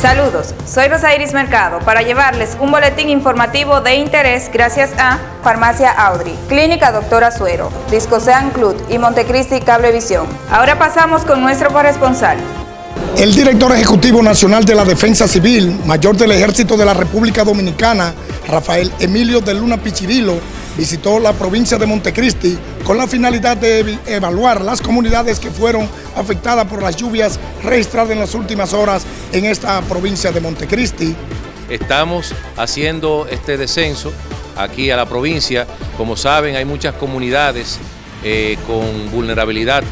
Saludos, soy Rosa Iris Mercado para llevarles un boletín informativo de interés gracias a Farmacia Audrey, Clínica Doctora Suero, Discosean Club y Montecristi Cablevisión. Ahora pasamos con nuestro corresponsal. El director ejecutivo nacional de la Defensa Civil, mayor del Ejército de la República Dominicana, Rafael Emilio de Luna Pichirilo, visitó la provincia de Montecristi con la finalidad de evaluar las comunidades que fueron afectadas por las lluvias registradas en las últimas horas en esta provincia de Montecristi. Estamos haciendo este descenso aquí a la provincia. Como saben, hay muchas comunidades eh, con vulnerabilidad,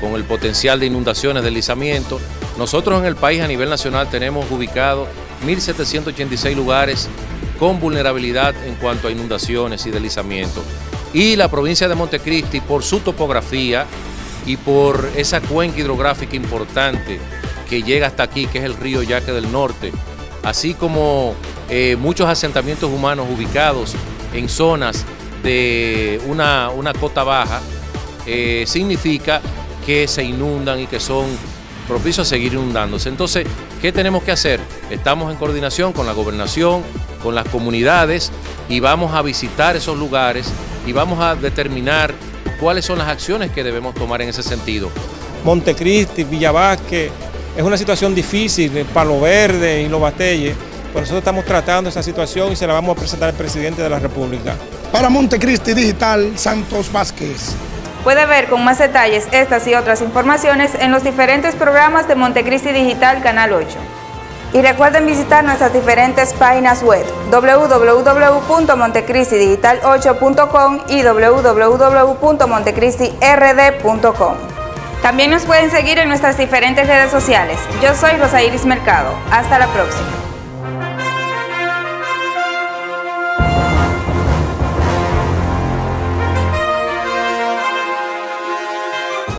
con el potencial de inundaciones, deslizamiento. Nosotros en el país a nivel nacional tenemos ubicados 1.786 lugares con vulnerabilidad en cuanto a inundaciones y deslizamientos. Y la provincia de Montecristi, por su topografía y por esa cuenca hidrográfica importante que llega hasta aquí, que es el río Yaque del Norte, así como eh, muchos asentamientos humanos ubicados en zonas de una, una cota baja, eh, significa que se inundan y que son propicios a seguir inundándose. Entonces, ¿qué tenemos que hacer? Estamos en coordinación con la gobernación, con las comunidades y vamos a visitar esos lugares y vamos a determinar cuáles son las acciones que debemos tomar en ese sentido. Montecristi, Villavasque, es una situación difícil, Palo Verde y Los Batelles, por eso estamos tratando esa situación y se la vamos a presentar al presidente de la República. Para Montecristi Digital, Santos Vázquez. Puede ver con más detalles estas y otras informaciones en los diferentes programas de Montecristi Digital Canal 8. Y recuerden visitar nuestras diferentes páginas web www.montecristidigital8.com y www.montecristird.com. También nos pueden seguir en nuestras diferentes redes sociales. Yo soy Rosa Iris Mercado. Hasta la próxima.